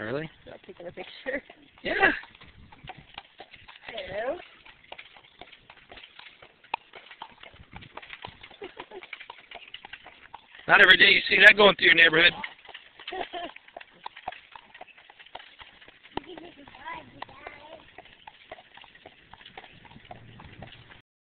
Really? Not taking a picture. Yeah. Hello. Not every day you see that going through your neighborhood.